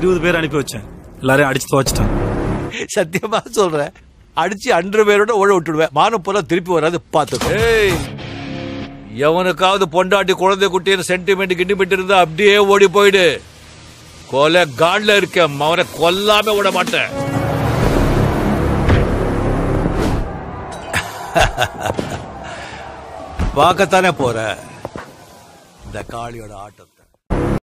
இருபது பேர் அனுப்பி வச்சேன். எல்லாரையும் அடிச்சு துவச்சிட்டேன். சத்தியமா சொல்றேன். அடிச்சு அன்று பேரோட ஓட விட்டுடுவேன். மானம் போல திருப்பி வராது பாத்துக்கோ. எவனுக்காவது பொண்டாட்டி குழந்தை குட்டின்னு சென்டிமெண்ட் கிண்டிமெண்ட் இருந்தா அப்படியே ஓடி போயிடு. கொலை காட்ல இருக்க அவனை கொல்லாம விட மாட்டேன். பார்க்கத்தானே போற? இந்த காளியோட ஆட்டத்தை.